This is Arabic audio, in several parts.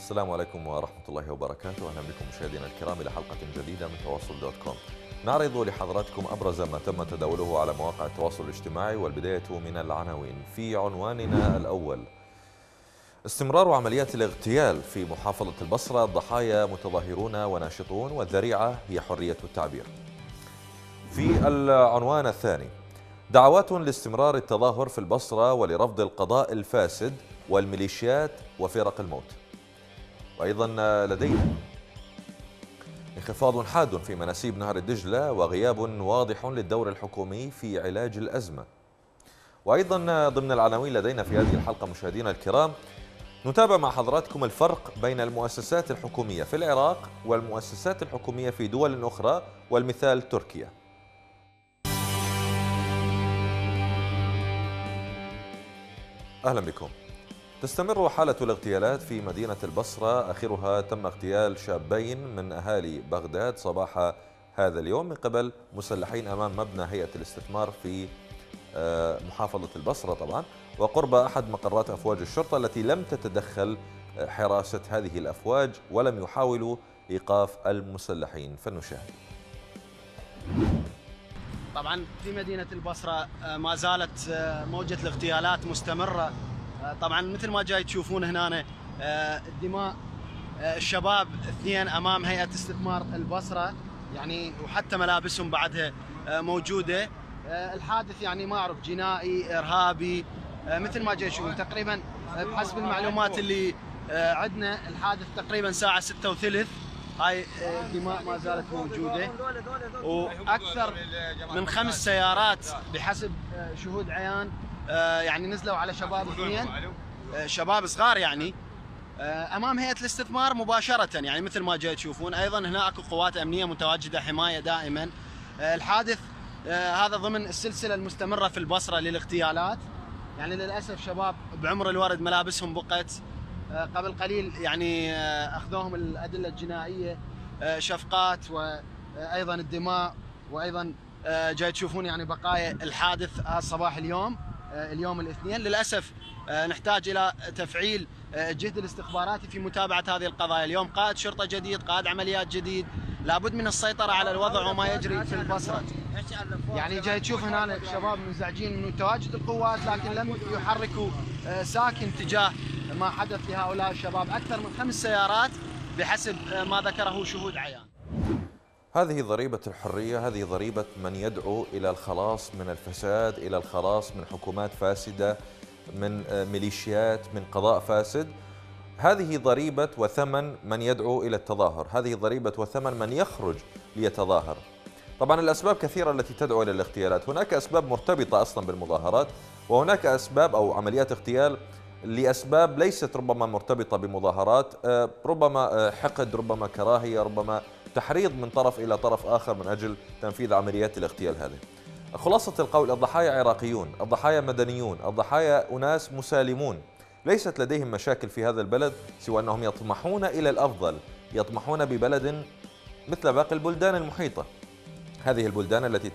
السلام عليكم ورحمة الله وبركاته. أهلا بكم مشاهدينا الكرام إلى حلقة جديدة من تواصل دوت كوم. نعرض لحضراتكم أبرز ما تم تداوله على مواقع التواصل الاجتماعي والبداية من العناوين. في عنواننا الأول استمرار عمليات الاغتيال في محافظة البصرة الضحايا متظاهرون وناشطون والذريعة هي حرية التعبير. في العنوان الثاني دعوات لاستمرار التظاهر في البصرة ولرفض القضاء الفاسد والميليشيات وفرق الموت. وأيضا لدينا انخفاض حاد في مناسيب نهر الدجلة وغياب واضح للدور الحكومي في علاج الأزمة. وأيضا ضمن العناوين لدينا في هذه الحلقة مشاهدينا الكرام نتابع مع حضراتكم الفرق بين المؤسسات الحكومية في العراق والمؤسسات الحكومية في دول أخرى والمثال تركيا. أهلا بكم. تستمر حالة الاغتيالات في مدينة البصرة. آخرها تم اغتيال شابين من أهالي بغداد صباح هذا اليوم من قبل مسلحين أمام مبنى هيئة الاستثمار في محافظة البصرة طبعا وقرب أحد مقرات أفواج الشرطة التي لم تتدخل حراسة هذه الأفواج ولم يحاولوا إيقاف المسلحين. فلنشاهد طبعا في مدينة البصرة ما زالت موجة الاغتيالات مستمرة. طبعا مثل ما جاي تشوفون هنا الدماء الشباب اثنين أمام هيئة استثمار البصرة يعني وحتى ملابسهم بعدها موجودة. الحادث يعني ما أعرف جنائي إرهابي مثل ما جاي تشوفون. تقريبا بحسب المعلومات اللي عندنا الحادث تقريبا ساعة 6 وثلث هاي الدماء ما زالت موجودة. وأكثر من خمس سيارات بحسب شهود عيان يعني نزلوا على شباب اثنين. شباب صغار يعني. أمام هيئة الاستثمار مباشرة يعني مثل ما جاي تشوفون. أيضا هنا أكو قوات أمنية متواجدة حماية دائما. الحادث هذا ضمن السلسلة المستمرة في البصرة للاغتيالات. يعني للأسف شباب بعمر الورد ملابسهم بقت قبل قليل يعني أخذوهم الأدلة الجنائية شفقات وأيضا الدماء وأيضا جاي تشوفون يعني بقايا الحادث صباح اليوم. اليوم الاثنين. للأسف نحتاج إلى تفعيل الجهد الاستخباراتي في متابعة هذه القضايا. اليوم قائد شرطة جديد قائد عمليات جديد. لابد من السيطرة على الوضع وما يجري في البصرة. يعني جاي تشوف هنا شباب منزعجين من تواجد القوات لكن لم يحركوا ساكن تجاه ما حدث لهؤلاء الشباب. أكثر من خمس سيارات بحسب ما ذكره شهود عيان. هذه ضريبة الحرية هذه ضريبة من يدعو إلى الخلاص من الفساد إلى الخلاص من حكومات فاسدة من ميليشيات من قضاء فاسد. هذه ضريبة وثمن من يدعو إلى التظاهر. هذه ضريبة وثمن من يخرج ليتظاهر. طبعا الأسباب كثيرة التي تدعو إلى الاغتيالات. هناك أسباب مرتبطة أصلا بالمظاهرات وهناك أسباب أو عمليات اغتيال لأسباب ليست ربما مرتبطة بمظاهرات. ربما حقد ربما كراهية ربما تحريض من طرف إلى طرف آخر من أجل تنفيذ عمليات الاغتيال هذه. خلاصة القول الضحايا عراقيون الضحايا مدنيون الضحايا أناس مسالمون. ليست لديهم مشاكل في هذا البلد سوى أنهم يطمحون إلى الأفضل يطمحون ببلد مثل باقي البلدان المحيطة. هذه البلدان التي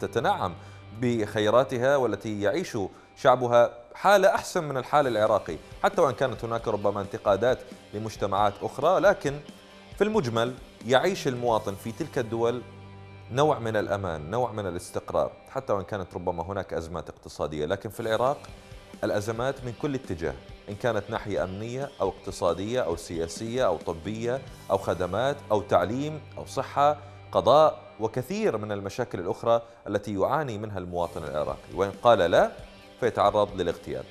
تتنعم بخيراتها والتي يعيش شعبها حالة أحسن من الحال العراقي. حتى وإن كانت هناك ربما انتقادات لمجتمعات أخرى لكن في المجمل يعيش المواطن في تلك الدول نوع من الأمان نوع من الاستقرار حتى وإن كانت ربما هناك أزمات اقتصادية. لكن في العراق الأزمات من كل اتجاه إن كانت ناحية أمنية أو اقتصادية أو سياسية أو طبية أو خدمات أو تعليم أو صحة قضاء وكثير من المشاكل الأخرى التي يعاني منها المواطن العراقي. وإن قال لا فيتعرض للاغتيال.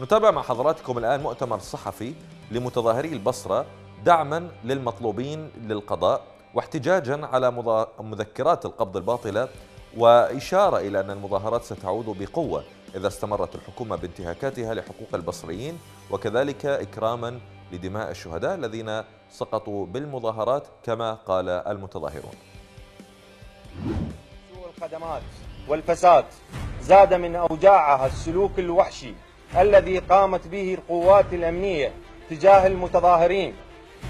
نتابع مع حضراتكم الآن مؤتمر صحفي لمتظاهري البصرة دعما للمطلوبين للقضاء واحتجاجا على مذكرات القبض الباطلة وإشارة إلى أن المظاهرات ستعود بقوة إذا استمرت الحكومة بانتهاكاتها لحقوق البصريين وكذلك إكراما لدماء الشهداء الذين سقطوا بالمظاهرات كما قال المتظاهرون. سوء الخدمات والفساد زاد من أوجاعها السلوك الوحشي الذي قامت به القوات الأمنية تجاه المتظاهرين.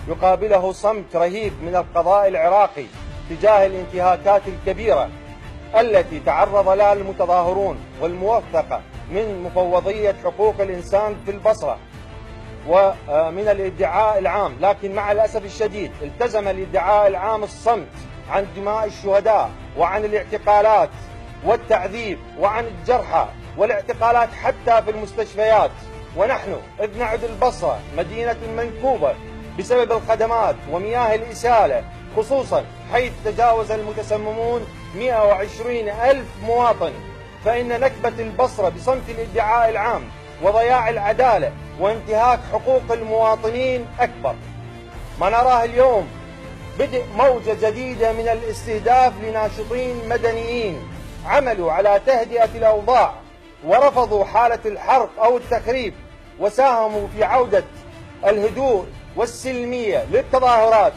يقابله صمت رهيب من القضاء العراقي تجاه الانتهاكات الكبيرة التي تعرض لها المتظاهرون والموثقة من مفوضية حقوق الإنسان في البصرة ومن الادعاء العام. لكن مع الأسف الشديد التزم الادعاء العام الصمت عن دماء الشهداء وعن الاعتقالات والتعذيب وعن الجرحى والاعتقالات حتى في المستشفيات. ونحن إذ نعد البصرة مدينة منكوبة بسبب الخدمات ومياه الإسالة خصوصا حيث تجاوز المتسممون 120 ألف مواطن. فإن نكبة البصرة بصمت الادعاء العام وضياع العدالة وانتهاك حقوق المواطنين أكبر. ما نراه اليوم بدء موجة جديدة من الاستهداف لناشطين مدنيين. عملوا على تهدئة الأوضاع ورفضوا حالة الحرق أو التخريب وساهموا في عودة الهدوء والسلمية للتظاهرات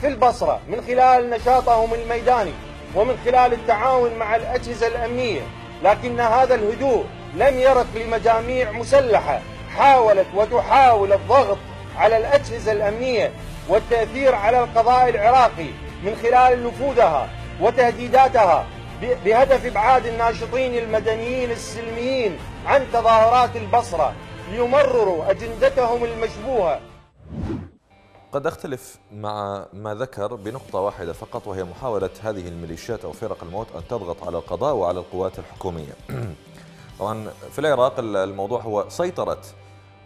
في البصرة من خلال نشاطهم الميداني ومن خلال التعاون مع الأجهزة الأمنية. لكن هذا الهدوء لم يرق لمجاميع مسلحة حاولت وتحاول الضغط على الأجهزة الأمنية والتأثير على القضاء العراقي من خلال نفوذها وتهديداتها بهدف إبعاد الناشطين المدنيين السلميين عن تظاهرات البصرة ليمرروا أجندتهم المشبوهة. قد أختلف مع ما ذكر بنقطة واحدة فقط وهي محاولة هذه الميليشيات أو فرق الموت أن تضغط على القضاء وعلى القوات الحكومية. طبعا في العراق الموضوع هو سيطرة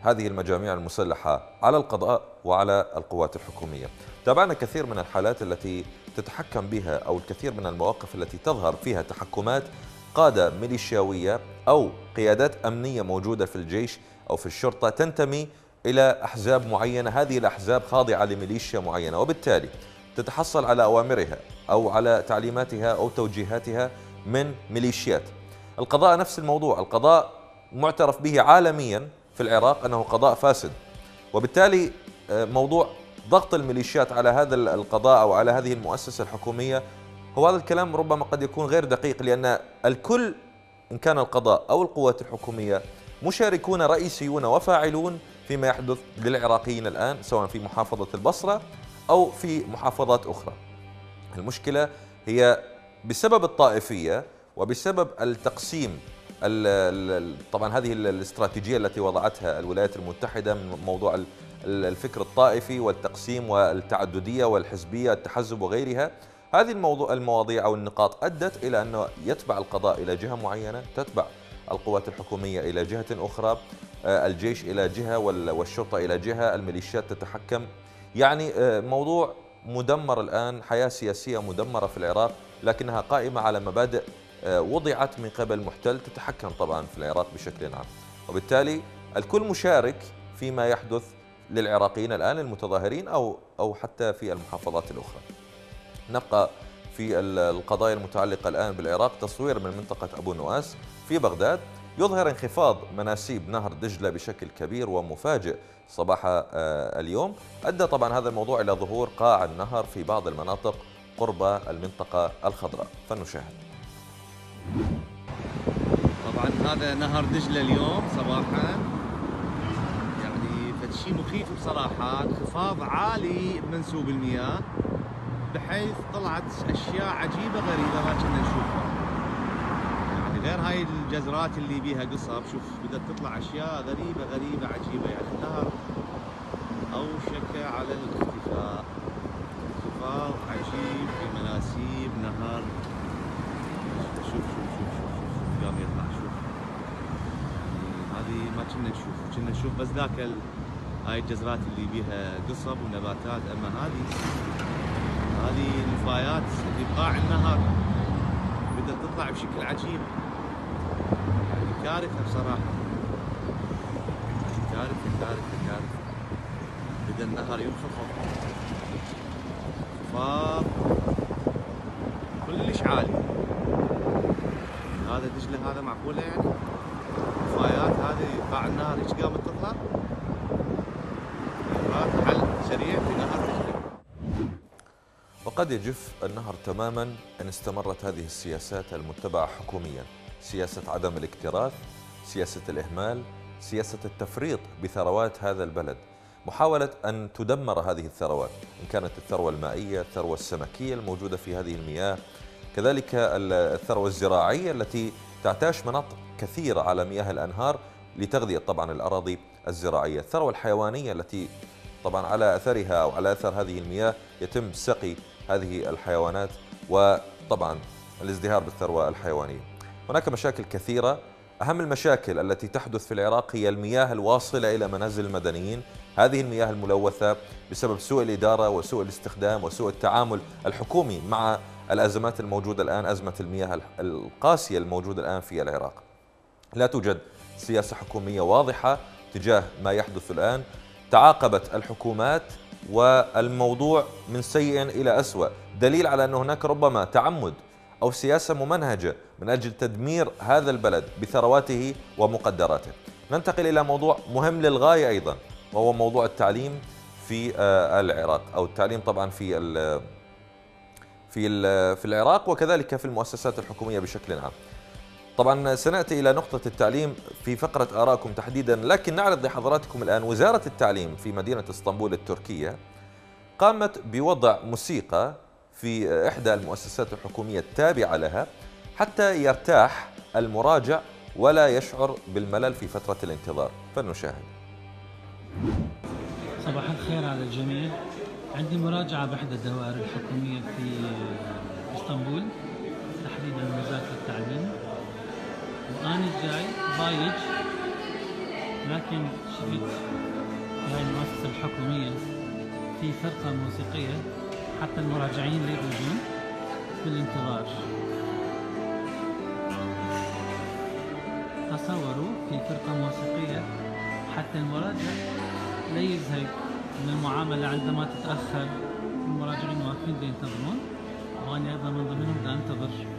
هذه المجاميع المسلحة على القضاء وعلى القوات الحكومية. تابعنا كثير من الحالات التي تتحكم بها أو الكثير من المواقف التي تظهر فيها تحكمات قادة ميليشياوية أو قيادات أمنية موجودة في الجيش أو في الشرطة تنتمي إلى أحزاب معينة. هذه الأحزاب خاضعة لميليشيا معينة وبالتالي تتحصل على أوامرها أو على تعليماتها أو توجيهاتها من ميليشيات. القضاء نفس الموضوع القضاء معترف به عالميا في العراق أنه قضاء فاسد. وبالتالي آه، موضوع ضغط الميليشيات على هذا القضاء أو على هذه المؤسسة الحكومية هو هذا الكلام ربما قد يكون غير دقيق لأن الكل إن كان القضاء أو القوات الحكومية مشاركون رئيسيون وفاعلون فيما يحدث للعراقيين الآن سواء في محافظة البصرة أو في محافظات أخرى. المشكلة هي بسبب الطائفية وبسبب التقسيم طبعا هذه الاستراتيجية التي وضعتها الولايات المتحدة من موضوع الفكر الطائفي والتقسيم والتعددية والحزبية التحزب وغيرها. هذه الموضوع المواضيع أو النقاط أدت إلى أنه يتبع القضاء إلى جهة معينة تتبع القوات الحكومية إلى جهة أخرى آه، الجيش إلى جهة والشرطة إلى جهة الميليشيات تتحكم. يعني آه، موضوع مدمر الآن حياة سياسية مدمرة في العراق لكنها قائمة على مبادئ آه، وضعت من قبل محتل تتحكم طبعا في العراق بشكل عام. وبالتالي الكل مشارك فيما يحدث للعراقيين الآن المتظاهرين أو أو حتى في المحافظات الأخرى. نبقى في القضايا المتعلقة الآن بالعراق. تصوير من منطقة أبو نواس في بغداد يظهر انخفاض مناسيب نهر دجلة بشكل كبير ومفاجئ صباح آه، اليوم. أدى طبعا هذا الموضوع إلى ظهور قاع النهر في بعض المناطق قرب المنطقة الخضراء. فنشاهد. طبعا هذا نهر دجلة اليوم صباحا. يعني فشي مخيف بصراحة. انخفاض عالي بمنسوب المياه. بحيث طلعت أشياء عجيبة غريبة ما كنا نشوفها. غير هاي الجزرات اللي بيها قصب شوف بدأت تطلع أشياء غريبة غريبة عجيبة. يعني النهر أوشك على الاختفاء. انخفاض عجيب في مناسيب نهر شوف شوف شوف شوف شوف قام يطلع شوف. يعني هذه ما كنا نشوف كنا نشوف بس ذاك. هاي الجزرات اللي بيها قصب ونباتات. أما هذه هذه نفايات اللي بقاع النهر بدأت تطلع بشكل عجيب. كارثة بصراحة. كارثة كارثة كارثة. بدأ النهر ينخفض. انخفاض. كلش عالي. هذا دجلة هذا معقولة يعني؟ الفايات هذه قاع النهر إيش قامت تظهر حل سريع. في وقد يجف النهر تماما أن استمرت هذه السياسات المتبعة حكوميا. سياسة عدم الاكتراث سياسة الإهمال سياسة التفريط بثروات هذا البلد. محاولة أن تدمر هذه الثروات إن كانت الثروة المائية الثروة السمكية الموجودة في هذه المياه. كذلك الثروة الزراعية التي تعتاش مناطق كثيرة على مياه الأنهار لتغذية طبعا الأراضي الزراعية. الثروة الحيوانية التي طبعا على أثرها أو على أثر هذه المياه يتم سقي هذه الحيوانات وطبعا الازدهار بالثروة الحيوانية. هناك مشاكل كثيرة. أهم المشاكل التي تحدث في العراق هي المياه الواصلة إلى منازل المدنيين. هذه المياه الملوثة بسبب سوء الإدارة وسوء الاستخدام وسوء التعامل الحكومي مع الأزمات الموجودة الآن أزمة المياه القاسية الموجودة الآن في العراق. لا توجد سياسة حكومية واضحة تجاه ما يحدث الآن. تعاقبت الحكومات والموضوع من سيء إلى أسوأ. دليل على أن هناك ربما تعمد أو سياسة ممنهجة من أجل تدمير هذا البلد بثرواته ومقدراته. ننتقل إلى موضوع مهم للغاية أيضا وهو موضوع التعليم في آه، العراق أو التعليم طبعا في في في العراق وكذلك في المؤسسات الحكومية بشكل عام. طبعا سنأتي إلى نقطة التعليم في فقرة آرائكم تحديدا لكن نعرض لحضراتكم الآن وزارة التعليم في مدينة إسطنبول التركية قامت بوضع موسيقى في إحدى المؤسسات الحكومية التابعة لها حتى يرتاح المراجع ولا يشعر بالملل في فترة الانتظار. فلنشاهد. صباح الخير على الجميع. عندي مراجعة بإحدى الدوائر الحكومية في إسطنبول تحديدا التعليم وأنا جاي ضايج لكن شفت هاي المؤسسة الحكومية في فرقة موسيقية حتى المراجعين اللي يجون في الانتظار. تصوروا في فرقة موسيقية حتى المراجع لا يزهق من المعاملة عندما تتأخر. المراجعين واقفين ينتظرون. وأنا أيضا من ضمنهم أنتظر.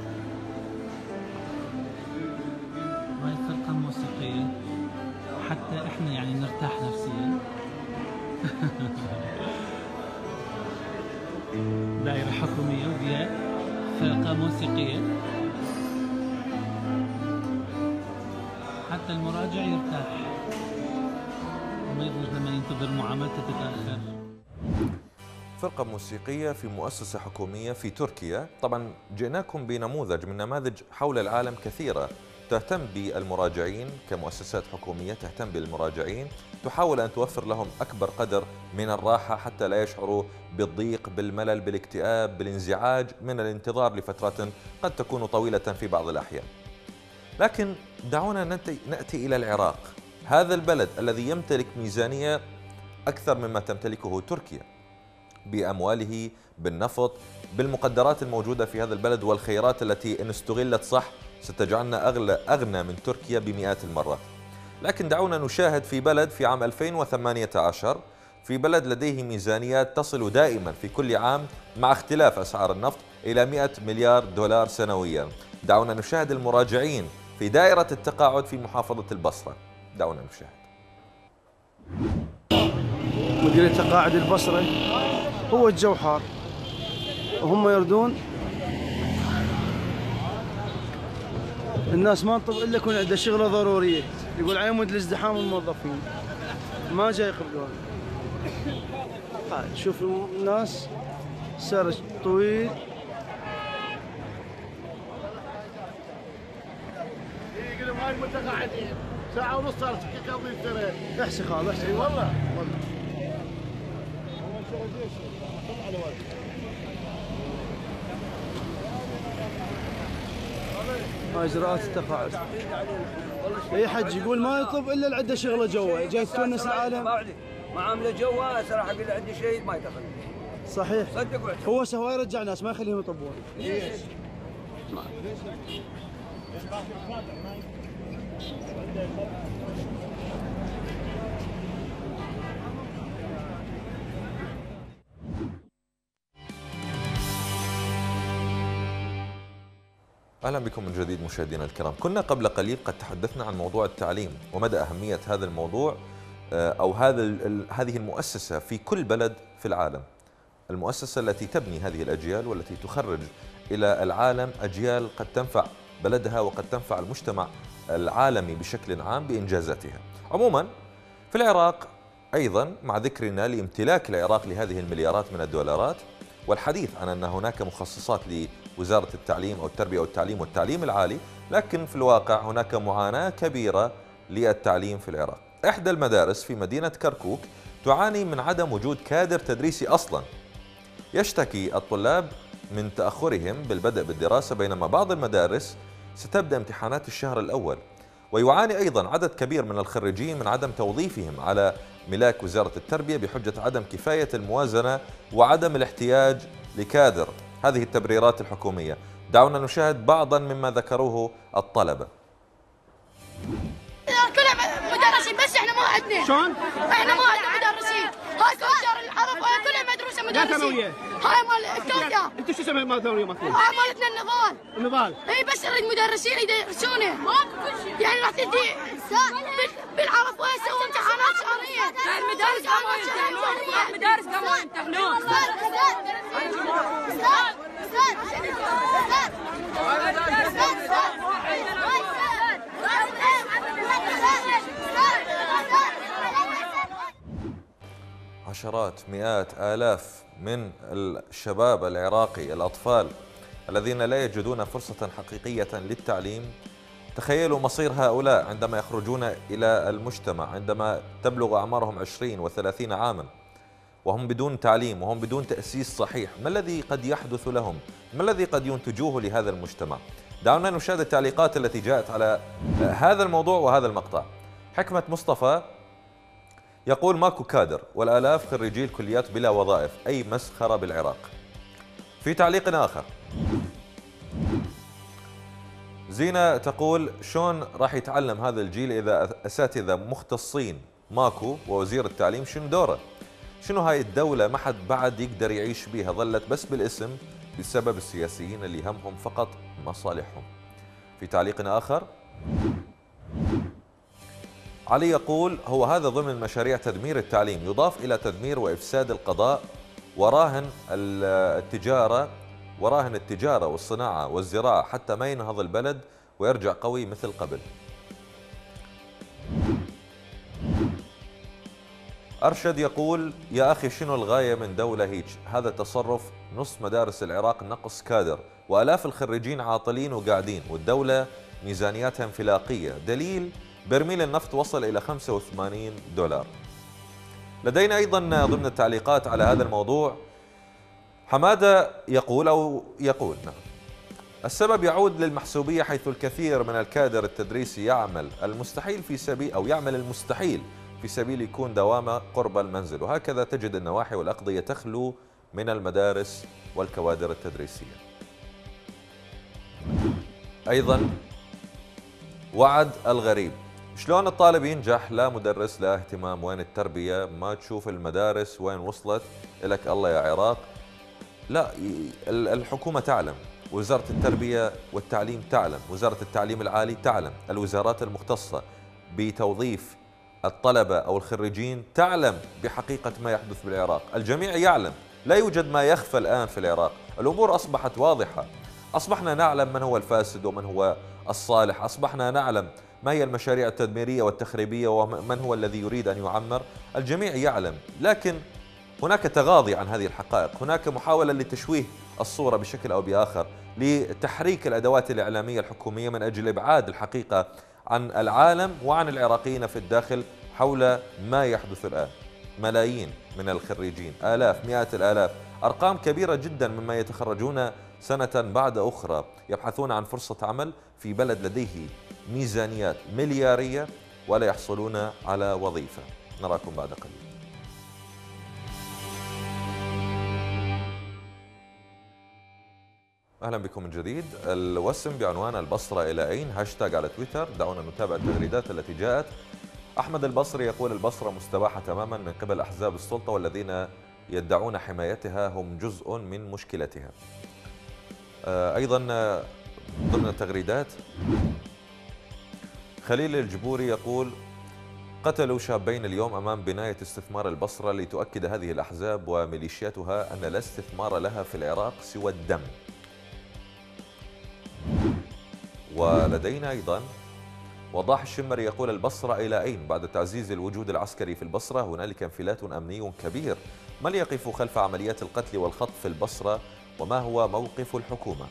حكومية وفيها فرقة موسيقية. حتى المراجع يرتاح. وما يضوج لما ينتظر معاملته تتأخر. فرقة موسيقية في مؤسسة حكومية في تركيا. طبعا جئناكم بنموذج من نماذج حول العالم كثيرة. تهتم بالمراجعين كمؤسسات حكومية تهتم بالمراجعين تحاول أن توفر لهم أكبر قدر من الراحة حتى لا يشعروا بالضيق بالملل بالاكتئاب بالانزعاج من الانتظار لفترات قد تكون طويلة في بعض الأحيان. لكن دعونا نأتي إلى العراق. هذا البلد الذي يمتلك ميزانية أكثر مما تمتلكه تركيا بأمواله بالنفط بالمقدرات الموجودة في هذا البلد والخيرات التي إن استغلت صح ستجعلنا أغلى أغنى من تركيا بمئات المرات لكن دعونا نشاهد في بلد في عام 2018 في بلد لديه ميزانيات تصل دائما في كل عام مع اختلاف أسعار النفط إلى 100 مليار دولار سنويا. دعونا نشاهد المراجعين في دائرة التقاعد في محافظة البصرة. دعونا نشاهد. مدير التقاعد البصرة هو الجوحر وهم يردون الناس ما تطب إلا يكون عنده شغلة ضرورية. يقول على مود الازدحام الموظفين ما جاي يقبلون شوف الناس. سرج طويل. يقولوا هاي متقاعدين ساعة ونص صارت قضي الترى احسي خالد احسي والله. والله هاي اجراءات التقاعد أي حج يقول ما يطلب إلا اللي عنده شغلة جوا جاي تونس العالم. ما عاملة جوا صراحة أقول عندي شيء ما يدخل. صحيح. صدق هو سوى يرجع ناس ما يخليهم يطبون. أهلا بكم من جديد مشاهدينا الكرام، كنا قبل قليل قد تحدثنا عن موضوع التعليم ومدى أهمية هذا الموضوع آه، أو هذا هذه المؤسسة في كل بلد في العالم. المؤسسة التي تبني هذه الأجيال والتي تخرج إلى العالم أجيال قد تنفع بلدها وقد تنفع المجتمع العالمي بشكل عام بإنجازاتها. عموما في العراق أيضا مع ذكرنا لامتلاك العراق لهذه المليارات من الدولارات والحديث عن أن هناك مخصصات لوزارة التعليم أو التربية والتعليم والتعليم العالي، لكن في الواقع هناك معاناة كبيرة للتعليم في العراق. إحدى المدارس في مدينة كركوك تعاني من عدم وجود كادر تدريسي أصلا يشتكي الطلاب من تأخرهم بالبدء بالدراسة بينما بعض المدارس ستبدأ امتحانات الشهر الأول ويعاني أيضا عدد كبير من الخريجين من عدم توظيفهم على ملاك وزارة التربية بحجة عدم كفاية الموازنة وعدم الاحتياج لكادر. هذه التبريرات الحكومية. دعونا نشاهد بعضا مما ذكروه الطلبة. كلها مدرسين بس إحنا ما عندنا. شلون؟ إحنا ما عندنا مدرسين. هاي كوثر العرب هاي كلها مدروسة مدرسين؟ هاي مال الكوثر انت شو اسمها مال ثانوية مالكم؟ هاي مالتنا النضال. النضال. إي بس نريد مدرسين يدرسونه. يعني راح تدي بال- بالعرب وين يسووا امتحانات. عشرات مئات آلاف من الشباب العراقي الأطفال الذين لا يجدون فرصة حقيقية للتعليم تخيلوا مصير هؤلاء عندما يخرجون إلى المجتمع عندما تبلغ أعمارهم 20 وثلاثين عاما وهم بدون تعليم وهم بدون تأسيس صحيح. ما الذي قد يحدث لهم؟ ما الذي قد ينتجوه لهذا المجتمع؟ دعونا نشاهد التعليقات التي جاءت على هذا الموضوع وهذا المقطع. حكمة مصطفى يقول ماكو كادر والآلاف خريجي الكليات بلا وظائف أي مسخرة بالعراق. في تعليق آخر زينة تقول شلون راح يتعلم هذا الجيل إذا أساتذة مختصين ماكو ووزير التعليم شنو دوره؟ شنو هاي الدولة ما حد بعد يقدر يعيش بيها؟ ظلت بس بالاسم بسبب السياسيين اللي همهم فقط مصالحهم. في تعليق آخر علي يقول هو هذا ضمن مشاريع تدمير التعليم. يضاف إلى تدمير وإفساد القضاء وراهن التجارة وراهن التجارة والصناعة والزراعة حتى ما ينهض البلد ويرجع قوي مثل قبل. أرشد يقول يا أخي شنو الغاية من دولة هيج؟ هذا تصرف نص مدارس العراق نقص كادر وألاف الخريجين عاطلين وقاعدين والدولة ميزانياتها انفلاقية. دليل برميل النفط وصل إلى 85 دولار. لدينا أيضا ضمن التعليقات على هذا الموضوع حمادة يقول أو يقول نعم. السبب يعود للمحسوبية حيث الكثير من الكادر التدريسي يعمل المستحيل في سبيل أو يعمل المستحيل في سبيل يكون دوامه قرب المنزل. وهكذا تجد النواحي والأقضية تخلو من المدارس والكوادر التدريسية. أيضا وعد الغريب. شلون الطالب ينجح؟ لا مدرس لا اهتمام. وين التربية؟ ما تشوف المدارس وين وصلت؟ لك الله يا عراق. لا الحكومة تعلم. وزارة التربية والتعليم تعلم وزارة التعليم العالي تعلم الوزارات المختصة بتوظيف الطلبة أو الخريجين تعلم بحقيقة ما يحدث بالعراق. الجميع يعلم لا يوجد ما يخفى الآن في العراق. الأمور أصبحت واضحة. أصبحنا نعلم من هو الفاسد ومن هو الصالح. أصبحنا نعلم ما هي المشاريع التدميرية والتخريبية ومن هو الذي يريد أن يعمر. الجميع يعلم لكن هناك تغاضي عن هذه الحقائق. هناك محاولة لتشويه الصورة بشكل أو بآخر لتحريك الأدوات الإعلامية الحكومية من أجل إبعاد الحقيقة عن العالم وعن العراقيين في الداخل حول ما يحدث الآن. ملايين من الخريجين آلاف مئات الآلاف أرقام كبيرة جدا مما يتخرجون سنة بعد أخرى يبحثون عن فرصة عمل في بلد لديه ميزانيات مليارية ولا يحصلون على وظيفة. نراكم بعد قليل. أهلا بكم من جديد. الوسم بعنوان البصرة إلى أين؟ هاشتاج على تويتر. دعونا نتابع التغريدات التي جاءت. أحمد البصري يقول البصرة مستباحة تماما من قبل أحزاب السلطة والذين يدعون حمايتها هم جزء من مشكلتها. آه، أيضا آه، ضمن التغريدات خليل الجبوري يقول قتلوا شابين اليوم أمام بناية استثمار البصرة لتؤكد هذه الأحزاب وميليشياتها أن لا استثمار لها في العراق سوى الدم. ولدينا أيضا. وضاح الشمري يقول البصرة إلى أين؟ بعد تعزيز الوجود العسكري في البصرة هنالك انفلات أمني كبير. من يقف خلف عمليات القتل والخطف في البصرة؟ وما هو موقف الحكومة؟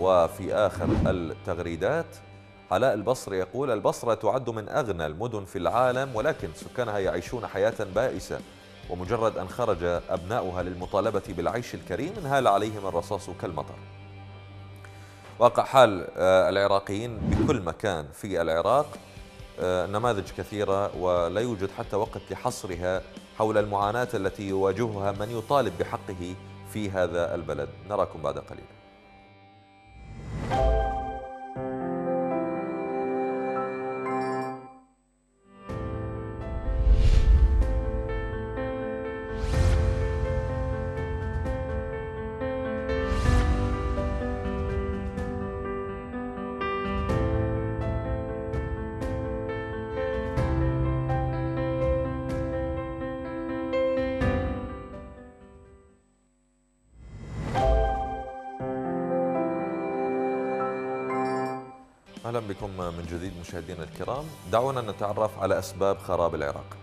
وفي آخر التغريدات علاء البصري يقول البصرة تعد من أغنى المدن في العالم ولكن سكانها يعيشون حياة بائسة. ومجرد أن خرج أبناؤها للمطالبة بالعيش الكريم انهال عليهم الرصاص كالمطر. واقع حال آه، العراقيين بكل مكان في العراق آه، نماذج كثيرة ولا يوجد حتى وقت لحصرها حول المعاناة التي يواجهها من يطالب بحقه في هذا البلد. نراكم بعد قليل أهلا بكم من جديد مشاهدينا الكرام. دعونا نتعرف على أسباب خراب العراق.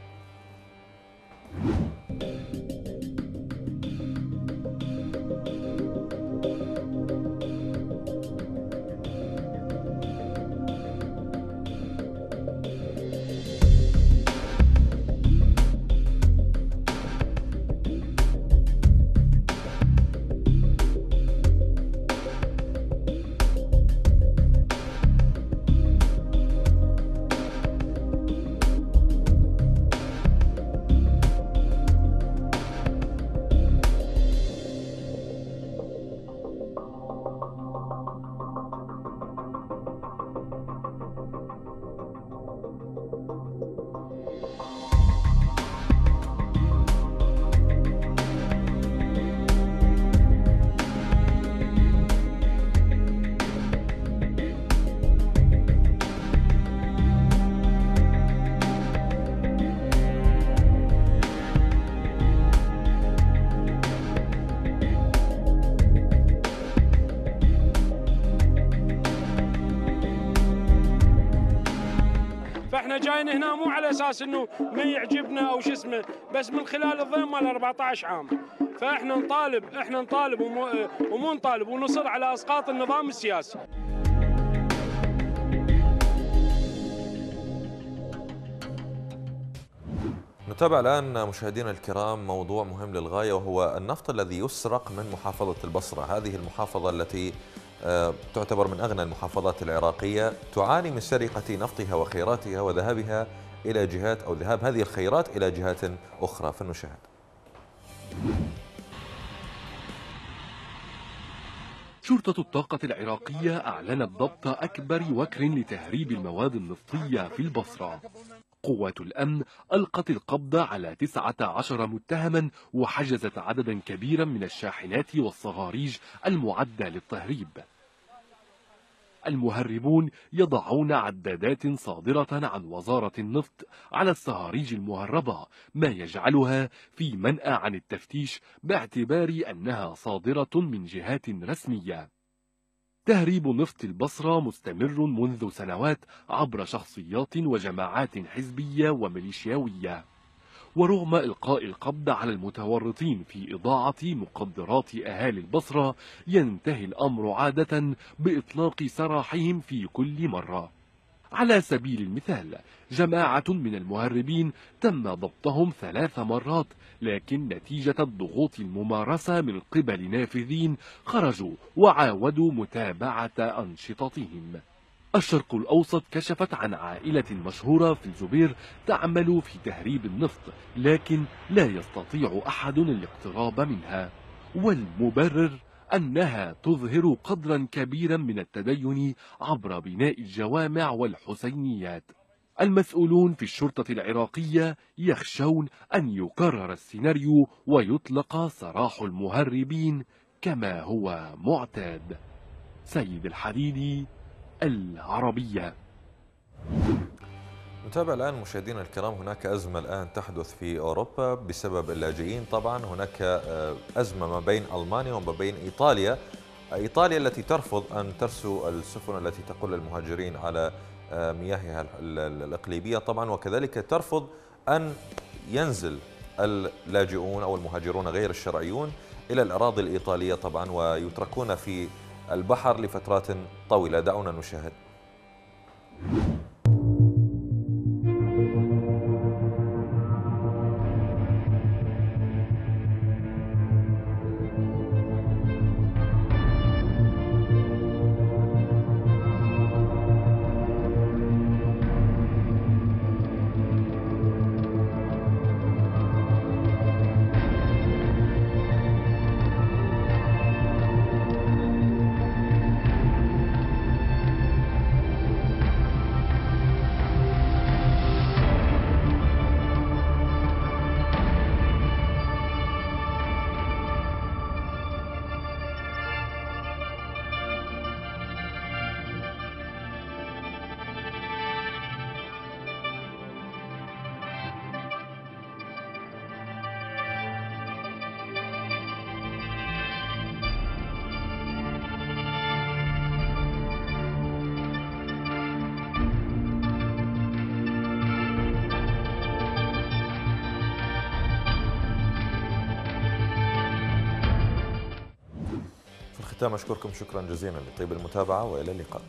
فاحنا جايين هنا مو على أساس انه ما يعجبنا أو شو اسمه بس من خلال الضيم مال 14 عام. فاحنا نطالب إحنا نطالب ومو, ومو نطالب ونصر على اسقاط النظام السياسي. نتابع الآن مشاهدينا الكرام موضوع مهم للغاية وهو النفط الذي يسرق من محافظة البصرة. هذه المحافظة التي تعتبر من أغنى المحافظات العراقية تعاني من سرقة نفطها وخيراتها وذهابها إلى جهات أو ذهاب هذه الخيرات إلى جهات أخرى. فلنشاهد شرطة الطاقة العراقية أعلنت ضبط أكبر وكر لتهريب المواد النفطية في البصرة. قوات الأمن ألقت القبض على 19 متهما وحجزت عددا كبيرا من الشاحنات والصغاريج المعدة للتهريب. المهربون يضعون عدادات صادرة عن وزارة النفط على الصهاريج المهربة ما يجعلها في منأى عن التفتيش باعتبار أنها صادرة من جهات رسمية. تهريب نفط البصرة مستمر منذ سنوات عبر شخصيات وجماعات حزبية وميليشياوية. ورغم إلقاء القبض على المتورطين في إضاعة مقدرات أهالي البصرة ينتهي الأمر عادة بإطلاق سراحهم في كل مرة. على سبيل المثال جماعة من المهربين تم ضبطهم ثلاث مرات لكن نتيجة الضغوط الممارسة من قبل نافذين خرجوا وعاودوا متابعة أنشطتهم. الشرق الأوسط كشفت عن عائلة مشهورة في الزبير تعمل في تهريب النفط لكن لا يستطيع أحد الاقتراب منها. والمبرر أنها تظهر قدرا كبيرا من التدين عبر بناء الجوامع والحسينيات. المسؤولون في الشرطة العراقية يخشون أن يكرر السيناريو ويطلق سراح المهربين كما هو معتاد. سيد الحديدي العربية. نتابع الآن مشاهدينا الكرام. هناك أزمة الآن تحدث في أوروبا بسبب اللاجئين. طبعا هناك آه، أزمة ما بين ألمانيا وما بين إيطاليا. إيطاليا التي ترفض أن ترسو السفن التي تقل المهاجرين على آه، مياهها الإقليمية. طبعا وكذلك ترفض أن ينزل اللاجئون أو المهاجرون غير الشرعيون إلى الأراضي الإيطالية طبعا ويتركون في البحر لفترات طويلة. دعونا نشاهد. الختام أشكركم شكرا جزيلا. لطيب المتابعة وإلى اللقاء.